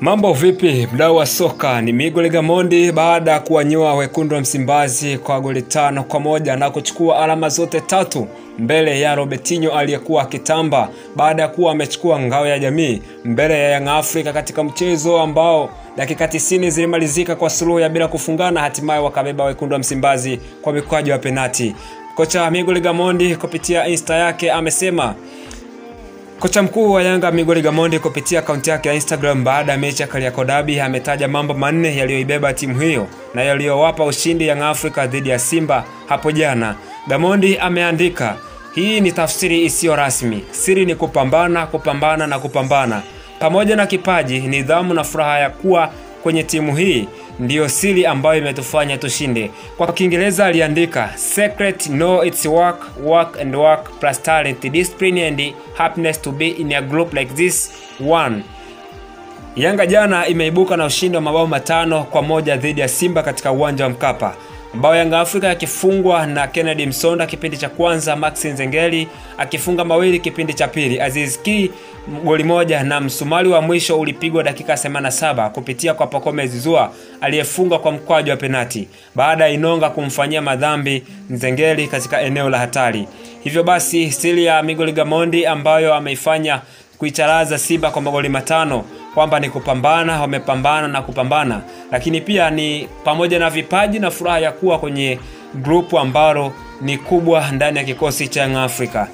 Mambo vipi, mdau wa soka? Ni Miguel Gamondi baada ya kuwanyoa wekundu wa Msimbazi kwa goli tano kwa moja na kuchukua alama zote tatu mbele ya Robertinho aliyekuwa akitamba baada ya kuwa amechukua ngao ya jamii mbele ya Young Africa katika mchezo ambao dakika 90 zilimalizika kwa suluhu ya bila kufungana, hatimaye wakabeba wekundu wa Msimbazi kwa mikwaju ya penati. Kocha Miguel Gamondi kupitia insta yake amesema Kocha mkuu wa Yanga Migori Gamondi kupitia akaunti yake ya Instagram baada ya mechi ya Kariakoo Derby ametaja mambo manne yaliyoibeba timu hiyo na yaliyowapa ushindi Young Africa dhidi ya Simba hapo jana. Gamondi ameandika, hii ni tafsiri isiyo rasmi. Siri ni kupambana, kupambana na kupambana. Pamoja na kipaji, nidhamu na furaha ya kuwa kwenye timu hii ndiyo siri ambayo imetufanya tushinde. Kwa Kiingereza aliandika secret no it's work work and work plus talent discipline and happiness to be in a group like this one. Yanga jana imeibuka na ushindi wa mabao matano kwa moja dhidi ya Simba katika uwanja wa Mkapa. Mabao Yanga Afrika yakifungwa na Kennedy Msonda kipindi cha kwanza, Maxi Nzengeli akifunga mawili kipindi cha pili, Aziz Ki goli moja na msumali wa mwisho ulipigwa dakika 87 kupitia kwa Pacome Zouzoua aliyefunga kwa mkwaju wa penati baada ya Inonga kumfanyia madhambi Nzengeli katika eneo la hatari. Hivyo basi siri ya Migoli Gamondi ambayo ameifanya kuicharaza Simba kwa magoli matano kwamba ni kupambana, wamepambana na kupambana, lakini pia ni pamoja na vipaji na furaha ya kuwa kwenye grupu ambalo ni kubwa ndani ya kikosi cha Young Africa.